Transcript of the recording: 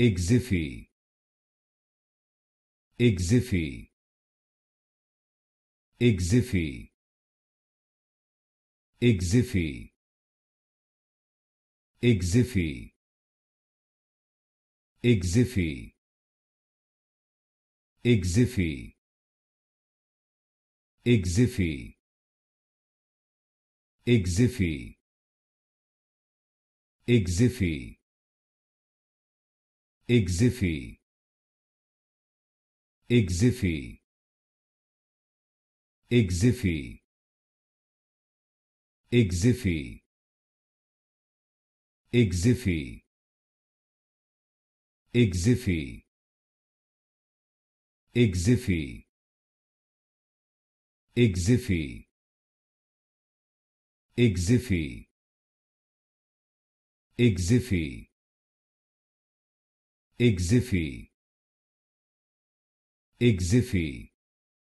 Ixifi. Ixifi. Ixifi. Ixifi. Ixifi. Ixifi. Ixifi. Ixifi. Ixifi. Ixifi. Ixifi. Ixifi. Ixifi. Ixifi. Ixifi. Ixifi. Ixifi. Ixifi. Ixifi. Ixifi. Ixifi. Ixifi.